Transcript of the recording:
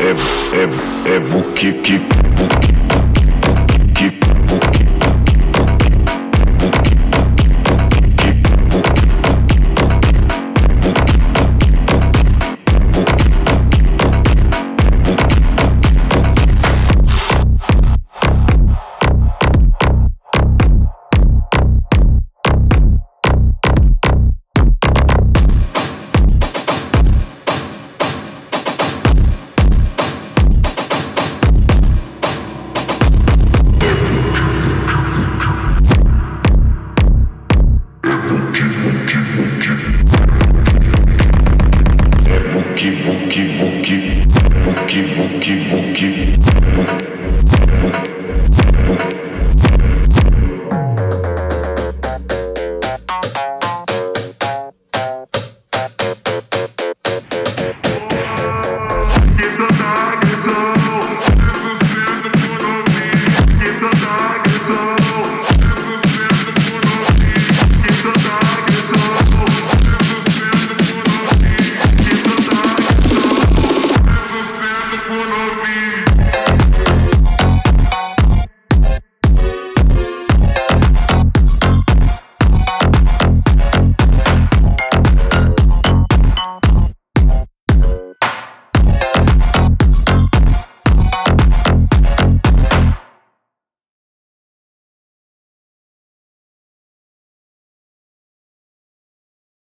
Evo, evo, evo, kick, kick, evo, kick. que, que,